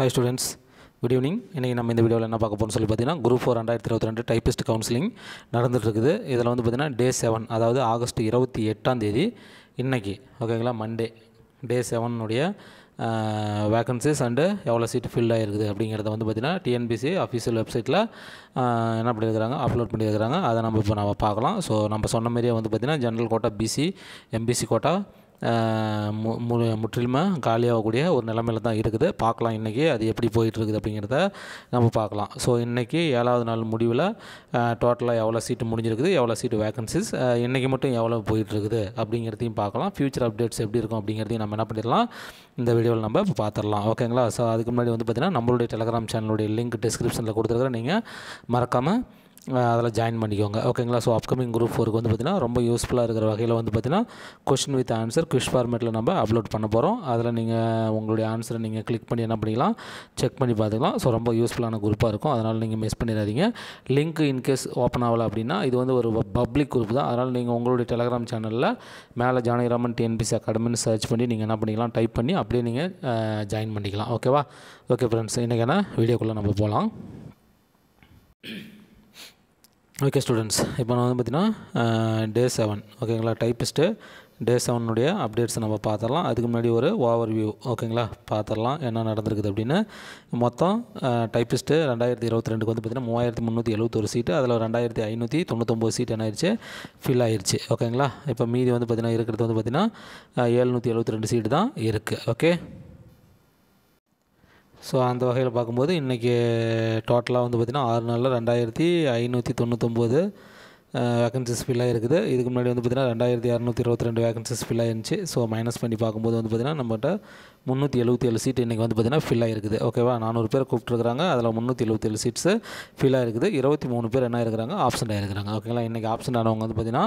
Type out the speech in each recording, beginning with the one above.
Hi students good evening இன்றைக்கி நம்ம இந்த வீடியோவில் என்ன பார்க்க போகிறோம்னு சொல்லி பார்த்தீங்கன்னா குரூப் ஃபோர் ரெண்டாயிரத்தி இருபத்தி ரெண்டு டைப்பிஸ்ட் கவுன்சிலிங் நடந்துகிட்ருக்குது. இதில் வந்து பார்த்திங்கன்னா டே செவன் அதாவது ஆகஸ்ட் இருபத்தி எட்டாம் தேதி இன்றைக்கி ஓகேங்களா மண்டே டே செவனுடைய வேக்கன்சிஸ் அண்டு எவ்வளோ சீட் ஃபில் ஆகிருக்குது அப்படிங்கிறத வந்து பார்த்திங்கன்னா டிஎன்பிசி அஃபீஷியல் வெப்சைட்டில் என்ன பண்ணியிருக்கிறாங்க? அப்லோட் பண்ணியிருக்கிறாங்க. அதை நம்ம இப்போ நம்ம பார்க்கலாம். ஸோ நம்ம சொன்ன மாதிரியே வந்து பார்த்திங்கன்னா general quota BC MBC quota மு மு முற்றிலுமே காலியாகக்கூடிய ஒரு நிலமையில தான் இருக்குது. பார்க்கலாம் இன்றைக்கி அது எப்படி போயிட்டுருக்குது அப்படிங்கிறத நம்ம பார்க்கலாம். ஸோ இன்றைக்கி ஏழாவது நாள் முடிவில் டோட்டலாக எவ்வளோ சீட்டு முடிஞ்சிருக்குது எவ்வளோ சீட்டு வேகன்சிஸ் இன்றைக்கி மட்டும் எவ்வளோ போயிட்டுருக்குது அப்படிங்கிறதையும் பார்க்கலாம். ஃப்யூச்சர் அப்டேட்ஸ் எப்படி இருக்கும் அப்படிங்கிறதையும் நம்ம என்ன பண்ணிடலாம் இந்த வீடியோவில் நம்ம இப்போ பார்த்துடலாம். ஓகேங்களா ஸோ அதுக்கு முன்னாடி வந்து பார்த்திங்கன்னா நம்மளுடைய டெலகிராம் சேனலுடைய லிங்க் டிஸ்கிரிப்ஷனில் கொடுத்துருக்குறேன். நீங்கள் மறக்காமல் அதில் ஜாயின் பண்ணிக்கோங்க. ஓகேங்களா ஸோ அப்கமிங் குரூப் ஃபோருக்கு வந்து பார்த்திங்கன்னா ரொம்ப யூஸ்ஃபுல்லாக இருக்கிற வகையில் வந்து பார்த்திங்கன்னா கொஷின் வித் ஆன்சர் குவிஷ் ஃபார்மேட்டில் நம்ம அப்லோட் பண்ண போகிறோம் அதில் நீங்கள் உங்களுடைய ஆன்சரை நீங்கள் கிளிக் பண்ணி என்ன பண்ணிக்கலாம்? செக் பண்ணி பார்த்துக்கலாம். ஸோ ரொம்ப யூஸ்ஃபுல்லான குரூப்பாக இருக்கும். அதனால் நீங்கள் மிஸ் பண்ணிடாதீங்க. லிங்க் இன்கேஸ் ஓப்பன் ஆகலை அப்படின்னா இது வந்து ஒரு பப்ளிக் குரூப் தான். அதனால் நீங்கள் உங்களுடைய டெலகிராம் சேனலில் மேலே ஜானகிராமன் டிஎன்பிசி அகாடமின்னு சர்ச் பண்ணி நீங்கள் என்ன பண்ணிக்கலாம்? டைப் பண்ணி அப்படியே நீங்கள் ஜாயின் பண்ணிக்கலாம். ஓகேவா ஓகே ஃப்ரெண்ட்ஸ் இன்றைக்கான வீடியோக்குள்ளே நம்ம போகலாம் ஓகே ஸ்டூடெண்ட்ஸ் இப்போ நான் வந்து பார்த்திங்கன்னா டே செவன் ஓகேங்களா டைப்பிஸ்ட்டு டே செவனுடைய அப்டேட்ஸை நம்ம பார்த்துடலாம் அதுக்கு முன்னாடி ஒரு ஓவர் வியூ ஓகேங்களா பார்த்துடலாம் என்ன நடந்திருக்குது அப்படின்னு. மொத்தம் டைப்பிஸ்ட்டு ரெண்டாயிரத்தி இருபத்தி ரெண்டுக்கு வந்து பார்த்திங்கன்னா மூவாயிரத்தி முந்நூற்றி எழுபத்தொரு சீட்டு அதில் ரெண்டாயிரத்தி ஐநூற்றி தொண்ணூத்தொம்பது சீட் என்ன ஆயிடுச்சு ஃபில் ஆயிடுச்சு ஓகேங்களா இப்போ மீதி வந்து பார்த்திங்கன்னா இருக்கிறது வந்து பார்த்திங்கன்னா ஏழ்நூற்றி எழுபத்தி ரெண்டு சீட்டு தான் இருக்குது ஓகே ஸோ அந்த வகையில் பார்க்கும்போது இன்றைக்கி டோட்டலாக வந்து பார்த்திங்கன்னா ஆறு நாளில் ரெண்டாயிரத்தி ஐநூற்றி தொண்ணூத்தொம்பது வேகன்சிஸ் ஃபில்லாக இருக்குது இதுக்கு முன்னாடி வந்து பார்த்திங்கன்னா ரெண்டாயிரத்தி இரநூத்தி இருபத்தி ரெண்டு வேகன்சிஸ் ஃபில்லாக இருந்துச்சு ஸோ மைனஸ் பண்ணி பார்க்கும்போது வந்து பார்த்திங்கன்னா நம்மகிட்ட முந்நூற்றி எழுபத்தி ஏழு சீட் இன்றைக்கி வந்து பார்த்திங்கன்னா ஃபில்லாக இருக்குது ஓகேவா நானூறு பேர் கூப்பிட்ருக்காங்க அதில் முந்நூற்றி எழுபத்தி ஏழு சீட்ஸு ஃபில்லாக இருக்குது இருபத்தி மூணு பேர் என்ன இருக்கிறாங்க ஆப்சண்ட் ஆகிருக்கிறாங்க ஓகேங்களா இன்றைக்கி ஆப்சண்ட் ஆனவங்க வந்து பார்த்திங்கன்னா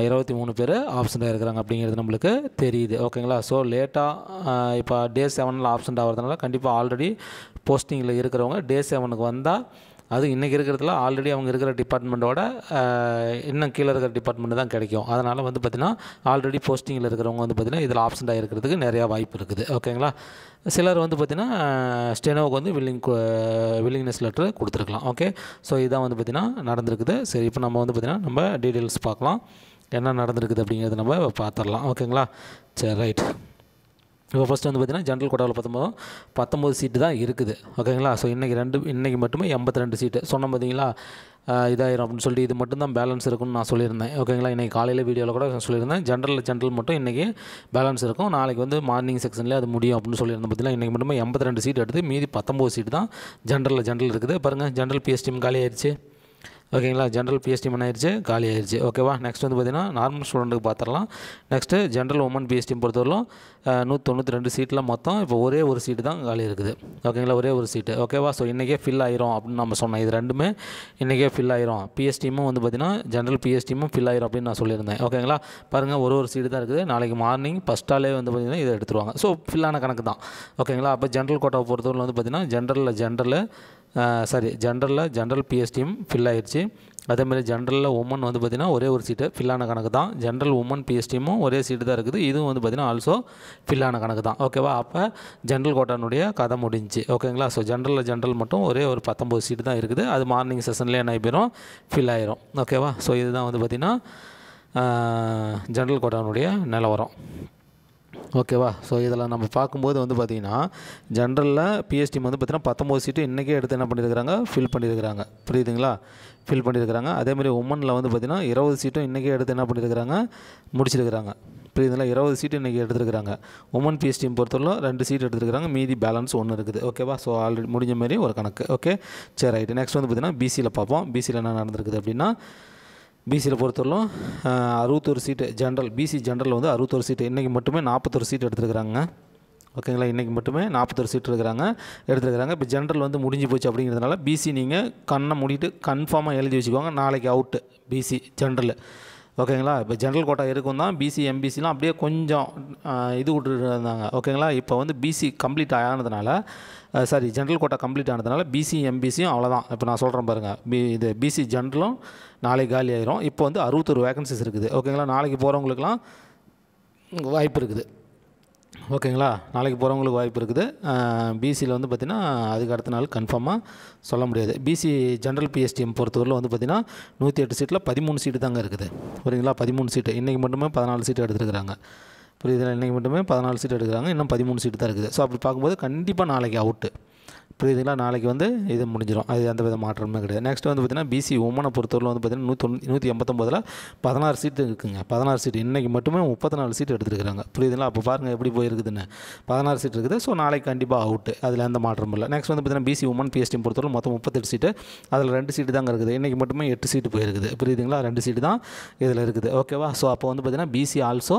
இருபத்தி மூணு பேர் ஆப்சண்ட் ஆகிருக்கிறாங்க அப்படிங்கிறது நம்மளுக்கு தெரியுது. ஓகேங்களா ஸோ லேட்டாக இப்போ டே செவனில் ஆப்சண்ட் ஆகிறதுனால கண்டிப்பாக ஆல்ரெடி போஸ்டிங்கில் இருக்கிறவங்க டே செவனுக்கு வந்தால் அது இன்றைக்கி இருக்கிறதுல ஆல்ரெடி அவங்க இருக்கிற டிபார்ட்மெண்ட்டோட இன்னும் கீழே இருக்கிற டிபார்ட்மெண்ட் தான் கிடைக்கும். அதனால் வந்து பார்த்திங்கன்னா ஆல்ரெடி போஸ்டிங்கில் இருக்கிறவங்க வந்து பார்த்திங்கன்னா இதில் ஆப்சண்ட் ஆகிருக்கிறதுக்கு நிறையா வாய்ப்பு இருக்குது. ஓகேங்களா சிலர் வந்து பார்த்திங்கன்னா ஸ்டெனோவுக்கு வந்து வில்லிங் வில்லிங்னஸ் லெட்ரு கொடுத்துருக்கலாம். ஓகே ஸோ இதான் வந்து பார்த்திங்கன்னா நடந்திருக்குது. சரி இப்போ நம்ம வந்து பார்த்திங்கன்னா நம்ம டீட்டெயில்ஸ் பார்க்கலாம். என்ன நடந்திருக்குது அப்படிங்கிறத நம்ம பார்த்துடலாம். ஓகேங்களா சரி ரைட் இப்போ ஃபஸ்ட்டு வந்து பார்த்திங்கன்னா ஜென்ரல் கோட்டாவில் பார்த்தோம்போது பத்தொம்பது சீட்டு தான் இருக்குது. ஓகேங்களா ஸோ இன்றைக்கி ரெண்டு இன்றைக்கி மட்டுமே எண்பத்தி ரெண்டு சீட்டு சொன்னோம் பார்த்தீங்களா இதாயிரும் அப்படின்னு சொல்லிட்டு இது மட்டும் தான் பேலன்ஸ் இருக்கும்னு நான் சொல்லியிருந்தேன். ஓகேங்களா இன்றைக்கி காலையில் வீடியோவில் கூட சொல்லியிருந்தேன். ஜென்ரலில் ஜென்ரல் மட்டும் இன்றைக்கி பேலன்ஸ் இருக்கும். நாளைக்கு வந்து மார்னிங் செக்ஷன்லேயே அது முடியும் அப்படின்னு சொல்லியிருந்தேன் பார்த்தீங்கன்னா இன்றைக்கி மட்டுமே எண்பத்தி ரெண்டு சீட் எடுத்து மீதி பத்தொம்பது சீட்டு தான் ஜென்ரலில் ஜென்ரல் இருக்குது. பாருங்கள் ஜென்ரல் பிஎஸ்டிஎம் காலி ஆயிடுச்சு ஓகேங்களா? ஜென்ரல் பிஎஸ்டி மண் ஆயிடுச்சு காலி ஆயிடுச்சு ஓகேவா நெக்ஸ்ட் வந்து பார்த்திங்கன்னா நார்மல் ஸ்டூடெண்ட்டுக்கு பார்த்துடலாம். நெக்ஸ்ட்டு ஜென்ரல் உமன் பிஎஸ்டி பொறுத்தவரைக்கும் நூற்றி தொண்ணூற்றி ரெண்டு சீட்டில் மொத்தம் இப்போ ஒரே ஒரு சீட்டு தான் காலி இருக்குது. ஓகேங்களா? ஒரே ஒரு சீட்டு ஓகேவா ஸோ இன்றைக்கே ஃபில் ஆயிரும் அப்படின்னு நம்ம சொன்னோம். இது ரெண்டுமே இன்றைக்கே ஃபில் ஆயிரும். பிஎஸ்டியும் வந்து பார்த்திங்கன்னா ஜென்ரல் பிஎஸ்டியும் ஃபில் ஆயிரும் அப்படின்னு நான் சொல்லியிருந்தேன். ஓகேங்களா? பாருங்கள் ஒரு ஒரு சீட்டு தான் இருக்குது. நாளைக்கு மார்னிங் ஃபஸ்ட்டாலே வந்து பார்த்திங்கன்னா இதை எடுத்துருவாங்க. ஸோ ஃபில்லான கணக்கு தான். ஓகேங்களா? அப்போ ஜென்ரல் கோட்டாவை பொறுத்தவரை வந்து பார்த்திங்கன்னா ஜென்ரலில் ஜென்ரலு சாரி ஜென்ரலில் ஜென்ரல் பிஎஸ்டியும் ஃபில் ஆகிடுச்சு அதேமாதிரி ஜென்ரலில் உமன் வந்து பார்த்திங்கன்னா ஒரே ஒரு சீட்டு ஃபில்லான கணக்கு தான். ஜென்ரல் உமன் பிஎஸ்டியும் ஒரே சீட்டு தான் இருக்குது. இதுவும் வந்து பார்த்திங்கன்னா ஆல்சோ ஃபில்லான கணக்கு தான். ஓகேவா அப்போ ஜென்ரல் கோட்டானுடைய கதை முடிஞ்சு ஓகேங்களா ஸோ ஜென்ரலில் ஜென்ரல் மட்டும் ஒரே ஒரு பத்தொம்பது சீட்டு தான் இருக்குது. அது மார்னிங் செஷன்லேயே என்ன ஆகிடும் ஃபில் ஆயிரும். ஓகேவா ஸோ இதுதான் வந்து பார்த்திங்கன்னா ஜென்ரல் கோட்டானுடைய நிலவரம். ஓகேவா ஸோ இதில் நம்ம பார்க்கும்போது வந்து பார்த்திங்கன்னா ஜென்ரலில் பிஎஸ்டி வந்து பார்த்திங்கன்னா பத்தொம்போது சீட்டு இன்றைக்கே எடுத்து என்ன பண்ணியிருக்கிறாங்க ஃபில் பண்ணியிருக்கிறாங்க புரியுதுங்களா? ஃபில் பண்ணியிருக்கிறாங்க அதேமாதிரி உமனில் வந்து பார்த்திங்கன்னா இருபது சீட்டும் இன்றைக்கே எடுத்து என்ன பண்ணியிருக்கிறாங்க முடிச்சிருக்கிறாங்க. புரியுதுங்களா? இருபது சீட்டு இன்றைக்கி எடுத்துருக்காங்க உமன் பிஎஸ்டியும் பொறுத்தவரை ரெண்டு சீட் எடுத்துருக்காங்க மீதி பேலன்ஸ் ஒன்று இருக்குது. ஓகேவா ஸோ ஆல்ரெடி முடிஞ்ச மாதிரி ஒரு கணக்கு. ஓகே சரி ரைட்டு நெக்ஸ்ட் வந்து பார்த்திங்கன்னா பிசியில் பார்ப்போம். பிசியில் என்ன நடந்திருக்குது அப்படின்னா பிசியில் பொறுத்தவரைக்கும் அறுபத்தொரு சீட்டு ஜென்ரல் பிசி ஜென்ரல் வந்து அறுபத்தொரு சீட்டு இன்றைக்கி மட்டுமே நாற்பத்தொரு சீட் எடுத்துருக்குறாங்க. ஓகேங்களா இன்றைக்கி மட்டுமே நாற்பத்தொரு சீட் இருக்கிறாங்க எடுத்துருக்குறாங்க. இப்போ ஜென்ரல் வந்து முடிஞ்சு போச்சு அப்படிங்கிறதுனால பிசி நீங்கள் கண்ணை மூடிட்டு கன்ஃபார்மாக எழுதி வச்சுக்கோங்க. நாளைக்கு அவுட்டு பிசி ஜென்ரலு ஓகேங்களா? இப்போ ஜென்ரல் கோட்டா இருக்கும் தான் பிசி எம்பிசிலாம் அப்படியே கொஞ்சம் இது விட்டுட்டு இருந்தாங்க ஓகேங்களா? இப்போ வந்து பிசி கம்ப்ளீட் ஆனதுனால சாரி ஜென்ரல் கோட்டா கம்ப்ளீட் ஆனதுனால பிசி எம்பிசியும் அவ்வளோதான் இப்போ நான் சொல்கிறேன் பாருங்கள் பி இது பிசி ஜென்ரலும் நாளைக்கு காலி ஆயிரும் இப்போ வந்து அறுபத்தொரு வேகன்சிஸ் இருக்குது. ஓகேங்களா? நாளைக்கு போகிறவங்களுக்குலாம் வாய்ப்பு இருக்குது. ஓகேங்களா? நாளைக்கு போகிறவங்களுக்கு வாய்ப்பு இருக்குது. பிசியில் வந்து பார்த்திங்கன்னா அதுக்கு அடுத்த நாள் கன்ஃபார்மாக சொல்ல முடியாது. பிசி ஜென்ரல் பிஎஸ்டிஎம் பொறுத்தவரையில் வந்து பார்த்திங்கன்னா நூற்றி எட்டு சீட்டில் பதிமூணு சீட்டு தாங்க இருக்குது. புரியுங்களா பதிமூணு சீட்டு. இன்றைக்கி மட்டுமே பதினாலு சீட்டு எடுத்துருக்குறாங்க. புரியுதுங்களா? இன்றைக்கி மட்டுமே பதினாலு சீட்டு எடுக்கிறாங்க. இன்னும் பதிமூணு சீட்டு தான் இருக்குது. ஸோ அப்படி பார்க்கும்போது கண்டிப்பாக நாளைக்கு அவுட்டு புரியுதுங்களா? நாளைக்கு வந்து இது முடிஞ்சிடும் அது எந்த வித மாற்றமே கிடையாது. நெக்ஸ்ட் வந்து பார்த்திங்கன்னா பிசி உமனை பொறுத்தவரை வந்து பார்த்திங்கன்னா நூற்றி நூற்றி எண்பத்தொம்போதில் பதினாறு சீட்டு இருக்குங்க. பதினாறு சீட்டு இன்றைக்கி மட்டுமே முப்பத்தி நாலு சீட்டு எடுத்துருக்காங்க புரியுதுங்களா? அப்போ பாருங்கள் எப்படி போயிருக்குதுன்னு. பதினாறு சீட் இருக்குது. ஸோ நாளைக்கு கண்டிப்பாக அவுட்டு அதில் எந்த மாற்றமும் இல்லை. நெக்ஸ்ட் வந்து பார்த்திங்கன்னா பிசி உமன் பிஎஸ்டி பொறுத்தவரை மொத்தம் முப்பத்தெட்டு சீட்டு அதில் ரெண்டு சீட்டு தாங்க இருக்குது. இன்றைக்கி மட்டுமே எட்டு சீட்டு போயிருக்குது. புரியுதுங்களா? ரெண்டு சீட்டு தான் இதில் இருக்குது. ஓகேவா ஸோ அப்போ வந்து பார்த்திங்கன்னா பிசி ஆல்சோ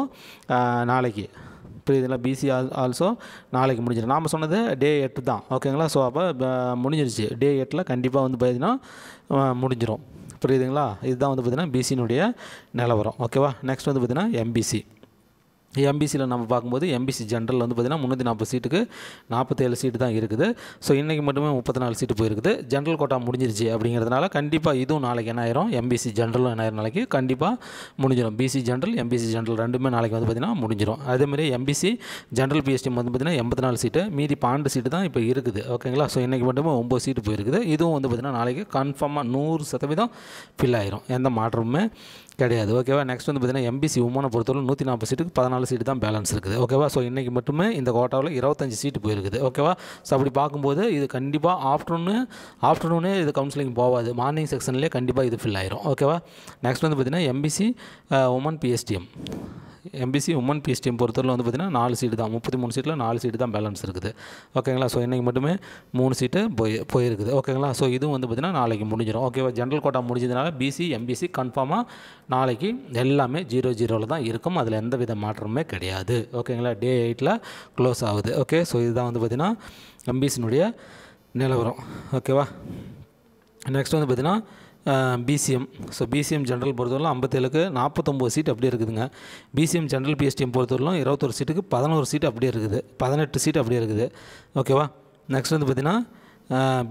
நாளைக்கு. புரியுதுங்களா பிசி ஆல் ஆல்சோ நாளைக்கு முடிஞ்சிடும். நாம் சொன்னது டே எட்டு தான். ஓகேங்களா ஸோ அப்போ முடிஞ்சிருச்சு. டே எட்டில் கண்டிப்பாக வந்து பார்த்தீங்கன்னா முடிஞ்சிடும் புரியுதுங்களா? இதுதான் வந்து பார்த்திங்கன்னா பிசியினுடைய நிலவரம். ஓகேவா நெக்ஸ்ட் வந்து பார்த்திங்கன்னா எம்பிசி எம்பிசியில் நம்ம பார்க்கும்போது எம்பிசி ஜென்ரல் வந்து பார்த்திங்கன்னா முந்நூற்றி நாற்பது சீட்டுக்கு நாற்பத்தேழு சீட்டு தான் இருக்குது. ஸோ இன்றைக்கி மட்டுமே முப்பத்தி நாலு சீட்டு போயிருக்குது. ஜென்ரல் கோட்டா முடிஞ்சிருச்சு அப்படிங்கிறதுனால கண்டிப்பாக இதுவும் நாளைக்கு என்ன ஆயிரும்? எம்பிசி ஜென்ரலும் என்ன ஆயிரும் நாளைக்கு? கண்டிப்பாக முடிஞ்சிடும் பிசி ஜென்ரல் எம்பிசி ஜென்ரல் ரெண்டுமே நாளைக்கு வந்து பார்த்திங்கன்னா முடிஞ்சிடும் அதேமாதிரி எம்பிசி ஜென்ரல் பிஎஸ்டி வந்து பார்த்திங்கன்னா எண்பத்தி நாலு சீட்டு மீதி பன்னெண்டு சீட்டு தான் இப்போ இருக்குது. ஓகேங்களா ஸோ இன்றைக்கி மட்டுமே ஒம்பது சீட்டு போயிருக்குது. இதுவும் வந்து பார்த்திங்கன்னா நாளைக்கு கன்ஃபார்மாக நூறு சதவீதம் ஃபில் ஆயிரும். எந்த மாற்றமுமே கிடையாது. ஓகேவா நெக்ஸ்ட் வந்து பார்த்திங்கன்னா எம்பிசி உமனை பொறுத்தவரை நூற்றி நாற்பது சீட்டுக்கு பதினாலு சீட்டு தான் பேலன்ஸ் இருக்குது. ஓகேவா ஸோ இன்றைக்கி மட்டுமே இந்த கோட்டாவில் இருபத்தஞ்சி சீட்டு போயிருக்குது. ஓகேவா ஸோ அப்படி பார்க்கும்போது இது கண்டிப்பாக ஆஃப்டர்நூனு ஆஃப்டர்நூனே இது கவுன்சிலிங் போகாது மார்னிங் செக்ஷன்லேயே கண்டிப்பாக இது ஃபில் ஆயிரும். ஓகேவா நெக்ஸ்ட் வந்து பார்த்திங்கன்னா MBC women PSTM MBC women PSTM பொறுத்தவரை வந்து பார்த்திங்கன்னா நாலு சீட்டு தான். முப்பத்தி மூணு சீட்டில் நாலு சீட்டு தான் பேலன்ஸ் இருக்குது. ஓகேங்களா ஸோ இன்றைக்கி மட்டுமே மூணு சீட்டு போய் போயிருக்குது. ஓகேங்களா ஸோ இதுவும் வந்து பார்த்திங்கன்னா நாளைக்கு முடிஞ்சிடும் ஓகேவா ஜென்ரல் கோட்டா முடிஞ்சதுனால பிசி எம்பிசி கன்ஃபார்மாக நாளைக்கு எல்லாமே ஜீரோ ஜீரோவில் தான் இருக்கும். அதில் எந்த வித மாற்றமுமே கிடையாது. ஓகேங்களா டே எயிட்டில் க்ளோஸ் ஆகுது. ஓகே ஸோ இதுதான் வந்து பார்த்திங்கன்னா எம்பிசினுடைய நிலவரம். ஓகேவா நெக்ஸ்ட் வந்து பார்த்திங்கன்னா பிசிஎம் ஸோ பிசிஎம் ஜென்ரல் பொறுத்தவரைக்கும் ஐம்பத்தேழுக்கு நாற்பத்தொம்போது சீட் அப்படியே இருக்குதுங்க. பிசிஎம் ஜென்ரல் பிஎஸ்டிஎம் பொறுத்தவரைக்கும் இருபத்தொரு சீட்டுக்கு பதினோரு சீட் அப்படியே இருக்குது. பதினெட்டு சீட் அப்படியே இருக்குது. ஓகேவா நெக்ஸ்ட் வந்து பார்த்திங்கன்னா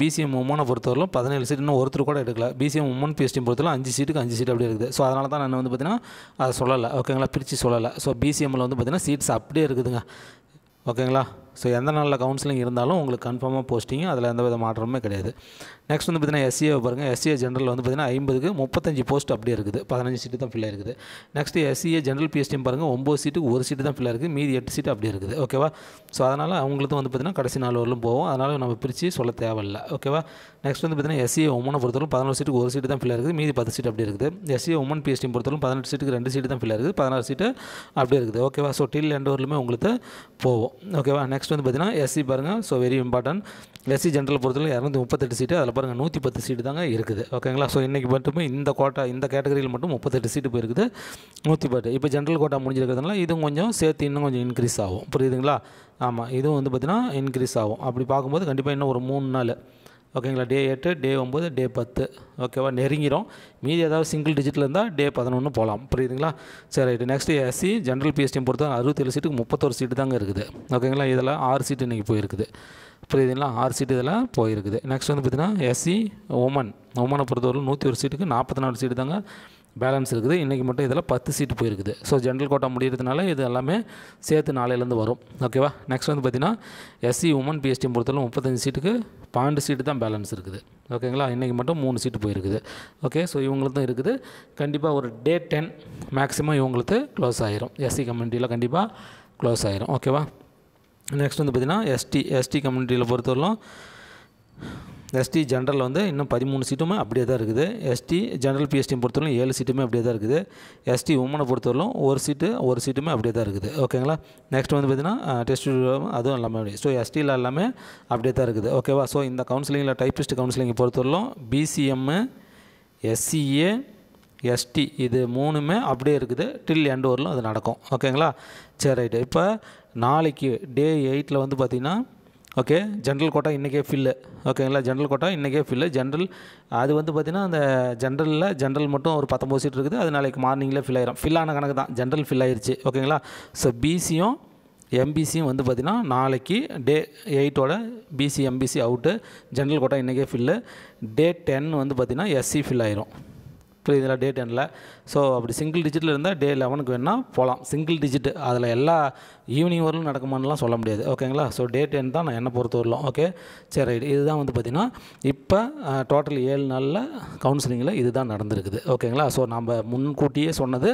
பிசிஎம் உமனை பொறுத்தவரைக்கும் பதினேழு சீட் இன்னும் ஒருத்தர் கூட எடுக்கல. பிசிஎம் உமன் பிஎஸ்டிஎம் பொறுத்தவரை அஞ்சு சீட்டுக்கு அஞ்சு சீட் அப்படியே இருக்குது. ஸோ அதனால தான் நான் வந்து பார்த்தீங்கன்னா அதை சொல்லலை. ஓகேங்களா பிரித்து சொல்லலை. ஸோ பிசிஎம்மில் வந்து பார்த்திங்கன்னா சீட்ஸ் அப்படியே இருக்குதுங்க. ஓகேங்களா ஸோ எந்த நாளில் கவுன்சிலிங் இருந்தாலும் உங்களுக்கு கன்ஃபார்மாக போஸ்டிங் அதில் எந்த வித மாற்றமுமே கிடையாது. நெக்ஸ்ட் வந்து பார்த்திங்கன்னா எஸ்சிஏ பாருங்கள் எஸ்சிஏ ஜென்ரல் வந்து பார்த்திங்கன்னா ஐம்பதுக்கு முப்பத்தஞ்சு போஸ்ட் அப்படியே இருக்குது. பதினஞ்சு சீட்டு தான் ஃபில் இருக்குது. நெக்ஸ்ட் எஸ்சிஏ ஜென்ரல் பிஎஸ்டியும் பாருங்கள் ஒம்பது சீட்டு ஒரு சீட்டு தான் ஃபில் இருக்குது. மீதி எட்டு சீட்டு அப்படியே இருக்குது. ஓகேவா ஸோ அதனால் அவங்களுக்கு வந்து பார்த்திங்கன்னா கடைசி நாள் வரலும் போவோம் அதனால் நம்ம பிரித்து சொல்ல தேவையில்லை. ஓகேவா நெக்ஸ்ட் வந்து பார்த்திங்கன்னா எஸ்சிஏ உமனை பொறுத்தவரைக்கும் பதினோரு சீட்டுக்கு ஒரு சீட்டு தான் ஃபில் இருக்குது. மீதி பத்து சீட் அப்படியே இருக்குது. எஸ்சிஏ உமன் பிஎஸ்டியும் பொறுத்தவரைக்கும் பதினெட்டு சீட்டுக்கு ரெண்டு சீட்டு தான் ஃபில் இருக்குது. பதினாறு சீட்டு அப்படியே இருக்குது. ஓகேவா ஸோ டில் எண்ட் வரலுமே உங்களுக்கு போவோம் ஓகேவா நெக்ஸ்ட் நெக்ஸ்ட் வந்து பார்த்தீங்கன்னா எஸ்சி பாருங்கள் so very important SC general பொறுத்தவரை இரநூத்தி முப்பத்தெட்டு சீட்டு அதில் பாருங்கள் நூற்றி பத்து சீட்டு தாங்க இருக்குது. ஓகேங்களா ஸோ இன்றைக்கி மட்டுமே இந்த கோட்டா இந்த கேட்டகரியில் மட்டும் முப்பத்தெட்டு சீட்டு போயிருக்குது நூற்றி பத்து. இப்போ ஜென்ரல் கோட்டா முடிஞ்சிருக்கிறதுனால இதுவும் கொஞ்சம் சேர்த்து இன்னும் கொஞ்சம் இன்க்ரீஸ் ஆகும். புரியுதுங்களா? ஆமாம் இதுவும் வந்து பார்த்திங்கன்னா இன்க்ரீஸ் ஆகும். அப்படி பார்க்கும்போது கண்டிப்பாக இன்னும் ஒரு மூணு நாள் ஓகேங்களா? டே எட்டு டே ஒம்பது டே பத்து. ஓகேவா? நெருங்கிடும் மீதி ஏதாவது சிங்கிள் டிஜிட்டில் இருந்தால் டே பதினொன்று போகலாம் புரியுதுங்களா? சரி ரைட்டு. நெக்ஸ்ட்டு எஸ்சி ஜென்ரல் பிஎஸ்டியும் பொறுத்த அறுபத்தேழு சீட்டுக்கு முப்பத்தொரு சீட்டு தாங்க இருக்குது. ஓகேங்களா? இதில் ஆறு சீட்டு இன்றைக்கி போயிருக்குது. புரியுதுங்களா? ஆறு சீட்டு இதில் போயிருக்குது. நெக்ஸ்ட் வந்து பார்த்திங்கன்னா எஸ்சி உமன் உமனை பொறுத்தவரை நூற்றி ஒரு சீட்டுக்கு நாற்பத்தி நாலு சீட்டு தாங்க பேலன்ஸ் இருக்குது. இன்றைக்கி மட்டும் இதில் பத்து சீட்டு போயிருக்குது. ஸோ ஜென்ரல் கோட்டா முடிகிறதுனால இது எல்லாமே சேர்த்து நாளையிலேருந்து வரும். ஓகேவா? நெக்ஸ்ட் வந்து பார்த்திங்கன்னா எஸ்சி உமன் பிஎஸ்டியும் பொறுத்தவரை முப்பத்தஞ்சு சீட்டுக்கு பன்னெண்டு சீட்டு தான் பேலன்ஸ் இருக்குது. ஓகேங்களா இன்றைக்கி மட்டும் மூணு சீட்டு போயிருக்குது. ஓகே ஸோ இவங்களுக்கு தான் இருக்குது. கண்டிப்பாக ஒரு டே டென் மேக்ஸிமம் இவங்களுக்கு க்ளோஸ் ஆயிரும். எஸ்சி கம்யூனிட்டியில் கண்டிப்பாக க்ளோஸ் ஆயிரும். ஓகேவா நெக்ஸ்ட் வந்து பார்த்திங்கன்னா எஸ்டி எஸ்டி கம்யூனிட்டியில் பொறுத்தவரைக்கும் எஸ்டி ஜென்ரல் வந்து இன்னும் பதிமூணு சீட்டுமே அப்படியே தான் இருக்குது. எஸ்டி ஜென்ரல் பிஎஸ்டியும் பொறுத்தவரைக்கும் ஏழு சீட்டுமே அப்படியே தான் இருக்குது. எஸ்டி உமனை பொறுத்தவரைக்கும் ஒரு சீட்டு ஒரு சீட்டுமே அப்படியே தான் இருக்குது. ஓகேங்களா? நெக்ஸ்ட் வந்து பார்த்திங்கன்னா டெஸ்ட் அதுவும் எல்லாமே ஸோ எஸ்டியில் எல்லாமே அப்படியே தான் இருக்குது. ஓகேவா? ஸோ இந்த கவுன்சிலிங்கில் டைப்பிஸ்ட் கவுன்சிலிங்கை பொறுத்தவரைக்கும் பிசிஎம்மு எஸ்சிஏ எஸ்டி இது மூணுமே அப்படியே இருக்குது. டில் எண்ட் வரலும் அது நடக்கும். ஓகேங்களா? சரி ரைட்டு இப்போ நாளைக்கு டே எயிட்டில் வந்து பார்த்திங்கன்னா ஓகே ஜென்ரல் கோட்டா இன்றைக்கே ஃபில்லு ஓகேங்களா ஜென்ரல் கோட்டா இன்றைக்கே ஃபில்லு ஜென்ரல் அது வந்து பார்த்திங்கன்னா அந்த ஜென்ரலில் ஜென்ரல் மட்டும் ஒரு பத்தொம்பது சீட் இருக்குது. அது நாளைக்கு மார்னிங்கில் ஃபில் ஆயிரும். ஃபில் ஆன கணக்கு தான். ஜென்ரல் ஃபில் ஆயிடுச்சு ஓகேங்களா ஸோ பிசியும் எம்பிசியும் வந்து பார்த்திங்கன்னா நாளைக்கு day எயிட்டோட BC MBC out general quota இன்றைக்கே ஃபில்லு டே டென் வந்து பார்த்திங்கன்னா எஸ்சி ஃபில் ஆயிரும். புரியுதுங்களா டே டெனில் ஸோ அப்படி சிங்கிள் டிஜிட்டில் இருந்தால் டே லெவனுக்கு வேணால் போகலாம் சிங்கிள் டிஜிட் அதில் எல்லா ஈவினிங் வரலும் நடக்குமான்லாம் சொல்ல முடியாது. ஓகேங்களா ஸோ டே டென் தான் நான் என்ன பொறுத்த வரலாம் ஓகே சரி ரைட். இதுதான் வந்து பார்த்திங்கன்னா இப்போ டோட்டல் ஏழு நாளில் கவுன்சிலிங்கில் இதுதான் நடந்திருக்குது. ஓகேங்களா ஸோ நம்ம முன்கூட்டியே சொன்னது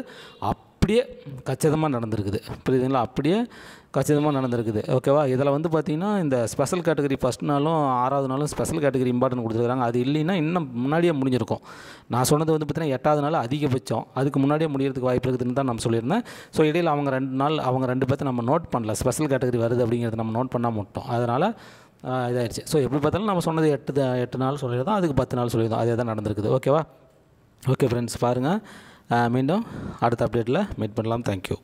அப் அப்படியே கச்சிதமாக நடந்திருக்குது. புரியுதுங்களா? அப்படியே கச்சிதமாக நடந்திருக்குது. ஓகேவா? இதில் வந்து பார்த்திங்கன்னா இந்த ஸ்பெஷல் கேட்டகரி ஃபஸ்ட் நாளும் ஆறாவது நாளும் ஸ்பெஷல் கேட்டகரி இம்பார்ட்டன்ட் கொடுத்துருக்காங்க. அது இல்லைன்னா இன்னும் முன்னாடியே முடிஞ்சிருக்கும். நான் சொன்னது வந்து பார்த்திங்கன்னா எட்டாவது நாள் அதிகபட்சம். அதுக்கு முன்னாடியே முடியறதுக்கு வாய்ப்பு இருக்குதுன்னு தான் நம்ம சொல்லியிருந்தேன். ஸோ இடையில் அவங்க ரெண்டு நாள் அவங்க ரெண்டு பேர்த்த நம்ம நோட் பண்ணல. ஸ்பெஷல் கேட்டகரி வருது அப்படிங்கிறத நம்ம நோட் பண்ணால் மட்டும் அதனால் இதாகிடுச்சு ஸோ எப்படி பார்த்தாலும் நம்ம சொன்னது எட்டு த- எட்டு நாள் சொல்லியிருந்தோம். அதுக்கு பத்து நாள் சொல்லியிருந்தோம். அதே தான் நடந்திருக்குது. ஓகேவா? ஓகே ஃப்ரெண்ட்ஸ் பாருங்கள் மீண்டும் அடுத்த அப்டேட்டில் மீட் பண்ணலாம். தேங்க்யூ